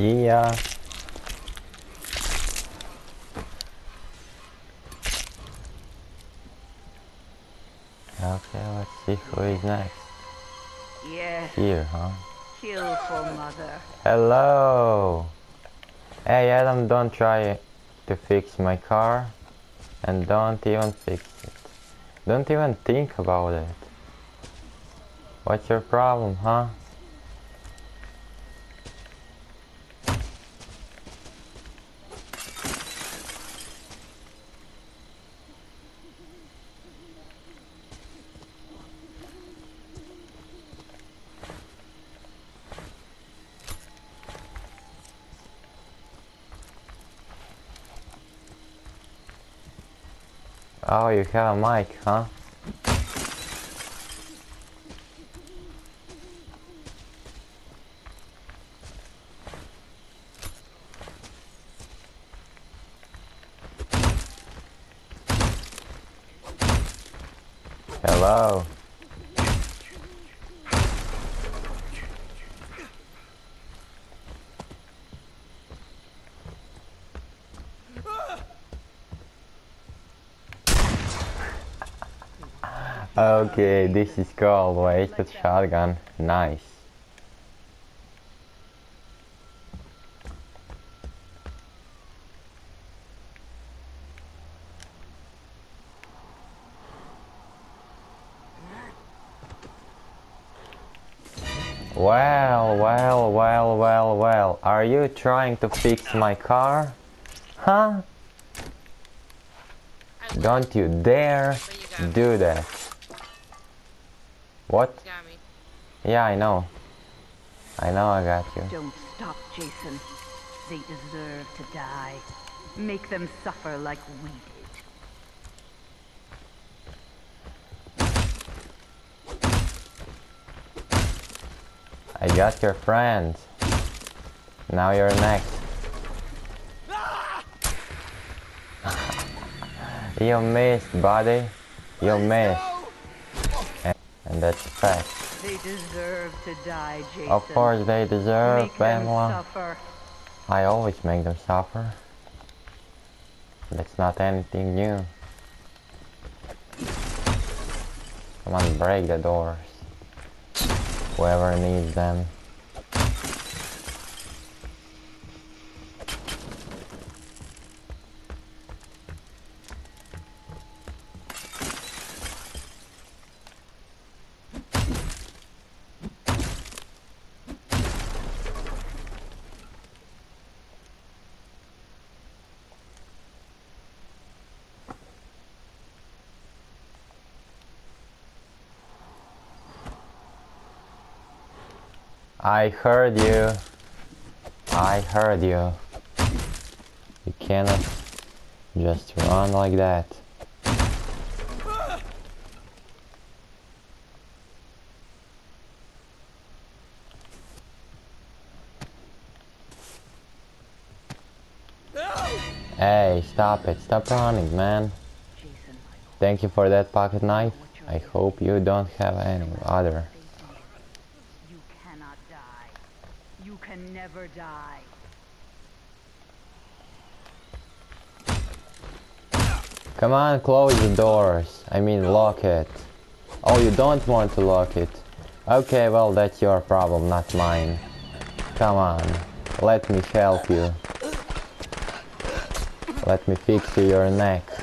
See ya. Okay, let's see who is next. Yes, Here, huh? kill for mother. Hello! Hey Adam, don't try to fix my car. And don't even fix it. Don't even think about it. What's your problem, huh? Oh, you have a mic, huh? Hello. Okay, this is called wasted shotgun. Nice. Well, well, well, well, well. Are you trying to fix my car? Huh? Don't you dare do that. What? Yeah, I know. I know I got you. Don't stop, Jason. They deserve to die. Make them suffer like we did. I got your friend. Now you're next. you missed, buddy. You missed. And, that's a fact. They deserve to die, Jason. Of course they deserve, Make Pamela. I always make them suffer. That's not anything new. Come on, break the doors. Whoever needs them. I heard you. I heard you. You cannot just run like that. Hey, stop it. Stop running, man. Thank you for that pocket knife. I hope you don't have any other. You cannot die. You can never die. Come on, close the doors. I mean, lock it. Oh, you don't want to lock it. Okay, well, that's your problem, not mine. Come on, let me help you. Let me fix you your neck.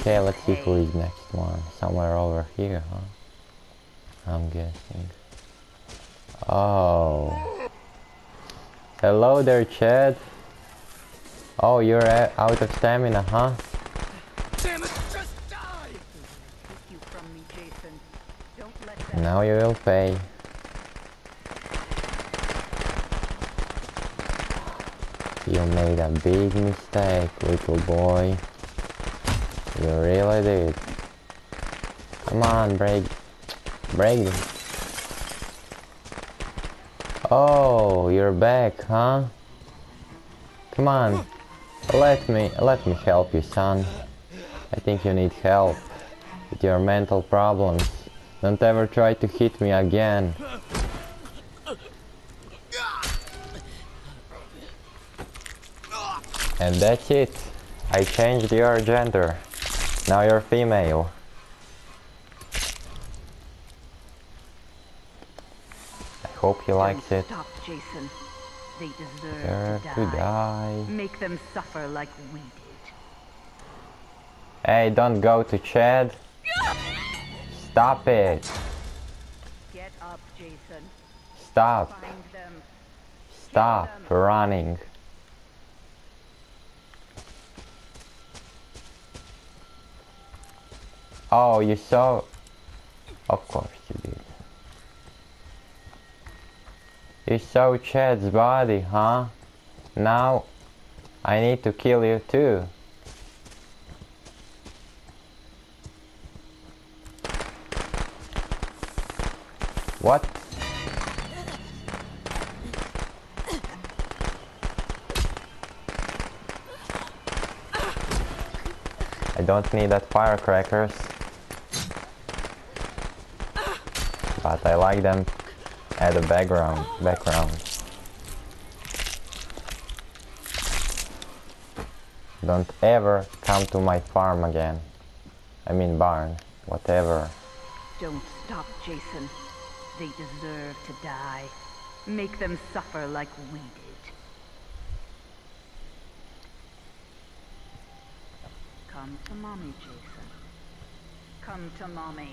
Okay, let's see who is next one. Somewhere over here, huh? I'm guessing. Oh. Hello there, Chad. Oh, you're out of stamina, huh? Damn it, just die! You me, Now you will pay. You made a big mistake, little boy. You really did. Come on, break. Break. Oh, you're back, huh? Come on. Let me, let me help you, son. I think you need help with your mental problems. Don't ever try to hit me again. And that's it. I changed your gender. Now you're female. I hope you likes Don't it. Stop, Jason. They deserve to, to die. die. Make them suffer like we did. Hey, don't go to Chad. Stop it. Get up, Jason. Stop. Stop running. Oh, you saw? Of course you did. You saw Chad's body, huh? Now I need to kill you too. What? I don't need that firecrackers. But I like them at the background background. Don't ever come to my farm again. I mean barn. Whatever. Don't stop, Jason. They deserve to die. Make them suffer like we did. Come to mommy, Jason. Come to mommy.